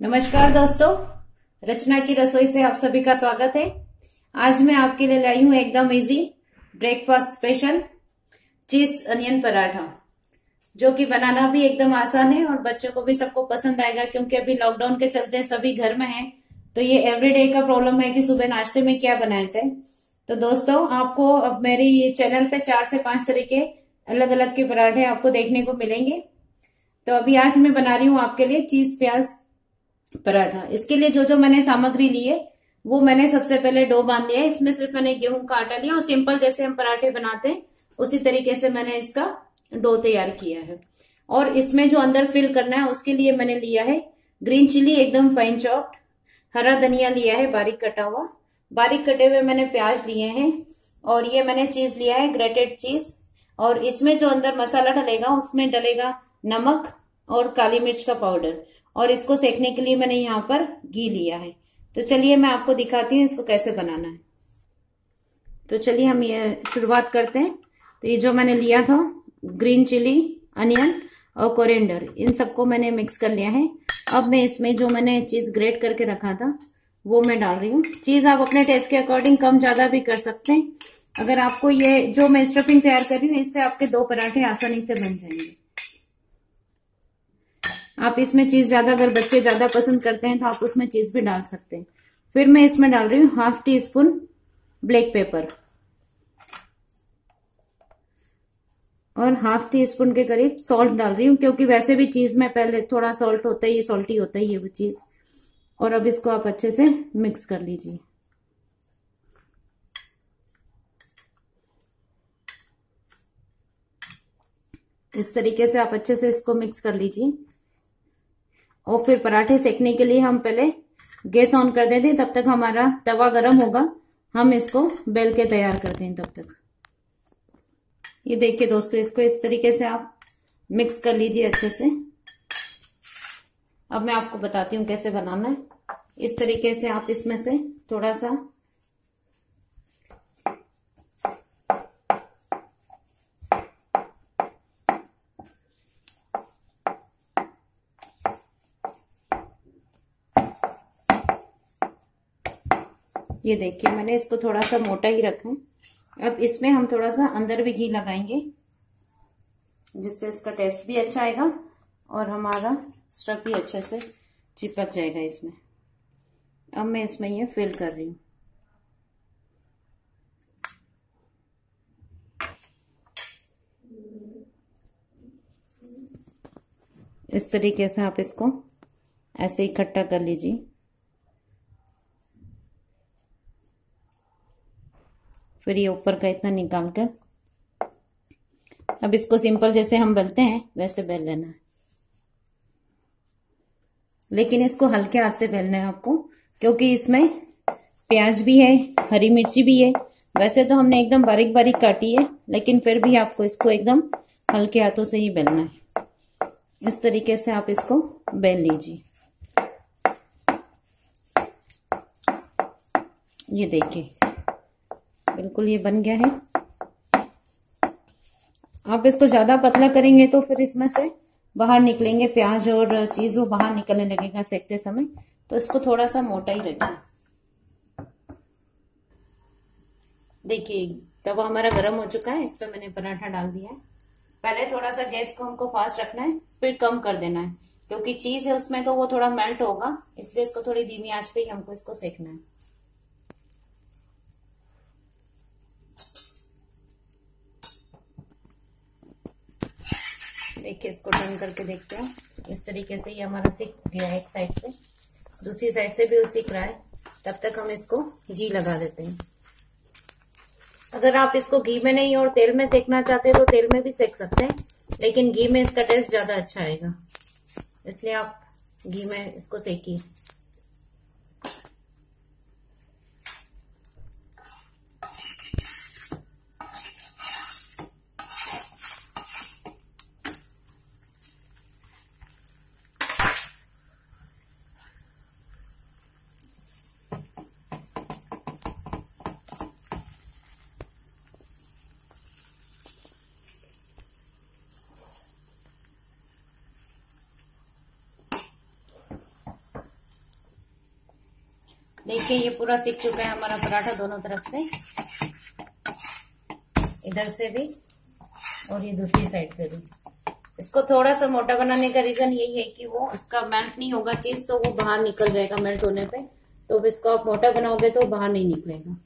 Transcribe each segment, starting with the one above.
नमस्कार दोस्तों, रचना की रसोई से आप सभी का स्वागत है। आज मैं आपके लिए लाई हूँ एकदम easy breakfast special cheese onion paratha, जो कि बनाना भी एकदम आसान है और बच्चों को भी सबको पसंद आएगा क्योंकि अभी लॉकडाउन के चलते सभी घर में हैं। तो ये एवरीडे का प्रॉब्लम है कि सुबह नाश्ते में क्या बनाया जाए। तो दोस्तों, आपको अब मेरी चैनल पे चार से पाँच तरीके अलग अलग के पराठे आपको देखने को मिलेंगे। तो अभी आज मैं बना रही हूँ आपके लिए चीज़ प्याज पराठा। इसके लिए जो जो मैंने सामग्री ली है, वो मैंने सबसे पहले डो बाँध लिया है। इसमें सिर्फ़ मैंने गेहूँ का आटा लिया और सिंपल जैसे हम पराठे बनाते हैं, उसी तरीके से मैंने इसका डो तैयार किया है। और इसमें जो अंदर फिल करना है, उसके लिए मैंने लिया है ग्रीन चिली, एकदम फाइन चॉप्ड हरा धनिया लिया है, बारीक कटा हुआ। बारीक कटे हुए मैंने प्याज लिए हैं और ये मैंने चीज़ लिया है ग्रेटेड चीज़ और इसमें जो अंदर मसाला डलेगा, उसमें डलेगा नमक और काली मिर्च का पाउडर और इसको सेकने के लिए मैंने यहाँ पर घी लिया है। तो चलिए मैं आपको दिखाती हूँ इसको कैसे बनाना है। तो चलिए हम ये शुरुआत करते हैं। तो ये जो मैंने लिया था, ग्रीन चिली, अनियन और कोरिएंडर, इन सबको मैंने मिक्स कर लिया है। अब मैं इसमें जो मैंने चीज़ ग्रेट करके रखा था, वो मैं डाल रही हूँ। चीज़ आप अपने टेस्ट के अकॉर्डिंग कम ज़्यादा भी कर सकते हैं। अगर आपको ये, जो मैं स्टफिंग तैयार कर रही हूँ, इससे आपके दो पराठे आसानी से बन जाएँगे। आप इसमें चीज़ ज़्यादा, अगर बच्चे ज़्यादा पसंद करते हैं तो आप उसमें चीज़ भी डाल सकते हैं। फिर मैं इसमें डाल रही हूँ half teaspoon black pepper. और हाफ़ टी स्पून के करीब सॉल्ट डाल रही हूँ, क्योंकि वैसे भी चीज़ में पहले थोड़ा सॉल्ट होता है ये सॉल्टी होता है ये वो चीज़। और अब इसको आप अच्छे से मिक्स कर लीजिए। इस तरीके से आप अच्छे से इसको मिक्स कर लीजिए। और फिर पराठे सेकने के लिए हम पहले गैस ऑन कर देते हैं। तब तक हमारा तवा गरम होगा। हम इसको बेल के तैयार करते हैं तब तक। ये देखिए दोस्तों, इसको इस तरीके से आप मिक्स कर लीजिए अच्छे से। अब मैं आपको बताती हूँ कैसे बनाना है। इस तरीके से आप इसमें से थोड़ा सा ये देखिए, मैंने इसको थोड़ा सा मोटा ही रखा है। अब इसमें हम थोड़ा सा अंदर भी घी लगाएँगे, जिससे इसका टेस्ट भी अच्छा आएगा और हमारा स्टफ़ भी अच्छे से चिपक जाएगा इसमें। अब मैं इसमें ये फिल कर रही हूँ। इस तरीके से आप इसको ऐसे इकट्ठा कर लीजिए। फिर ये ऊपर का इतना निकाल कर। अब इसको सिंपल जैसे हम बेलते हैं, वैसे बेल लेना है। लेकिन इसको हल्के हाथ से बेलना है आपको, क्योंकि इसमें प्याज भी है, हरी मिर्ची भी है। वैसे तो हमने एकदम बारीक बारीक काटी है, लेकिन फिर भी आपको इसको एकदम हल्के हाथों से ही बेलना है। इस तरीके से आप इसको बेल लीजिए। ये देखिए। बिल्कुल ये बन गया है। आप इसको ज़्यादा पतला करेंगे तो फिर इसमें से बाहर निकलेंगे प्याज और चीज़, वो बाहर निकलने लगेगा सेकते समय। तो इसको थोड़ा सा मोटा ही रखिए देखिए तवा हमारा गर्म हो चुका है, इस पर मैंने पराठा डाल दिया है। पहले थोड़ा सा गैस को हमको फास्ट रखना है, फिर कम कर देना है। क्योंकि चीज़ है उसमें तो वो थोड़ा मेल्ट होगा, इसलिए इसको थोड़ी धीमी आँच पे ही हमको इसको सेकना है। देखिए इसको टर्न करके देखते हैं। इस तरीके से ये हमारा सीख गया है एक साइड से। दूसरी साइड से भी वो सीख रहा है। तब तक हम इसको घी लगा देते हैं। अगर आप इसको घी में नहीं और तेल में सेकना चाहते हैं तो तेल में भी सेक सकते हैं। लेकिन घी में इसका टेस्ट ज़्यादा अच्छा आएगा। इसलिए आप घी में इसको सेकिए। देखिए, ये पूरा सीख चुका है हमारा पराठा दोनों तरफ़ से। इधर से भी और ये दूसरी साइड से भी। इसको थोड़ा सा मोटा बनाने का रीजन यही है कि वो, इसका मेल्ट नहीं होगा चीज़ तो वो बाहर निकल जाएगा मेल्ट होने पे। तो अब इसको आप मोटा बनाओगे तो बाहर नहीं निकलेगा।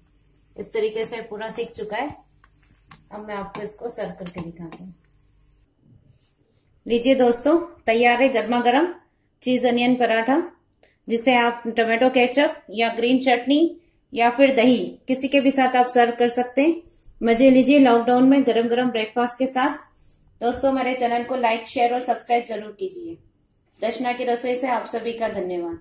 इस तरीके से पूरा सीख चुका है। अब मैं आपको इसको सर्व करके दिखाती हूँ। लीजिए दोस्तों, तैयार है गर्मा गर्म चीज़ अनियन पराठा। जिसे आप टोमेटो केचप या ग्रीन चटनी या फिर दही किसी के भी साथ आप सर्व कर सकते हैं। मज़े लीजिए लॉकडाउन में गरम गरम ब्रेकफास्ट के साथ। दोस्तों हमारे चैनल को लाइक शेयर और सब्सक्राइब ज़रूर कीजिए। रचना की रसोई से आप सभी का धन्यवाद।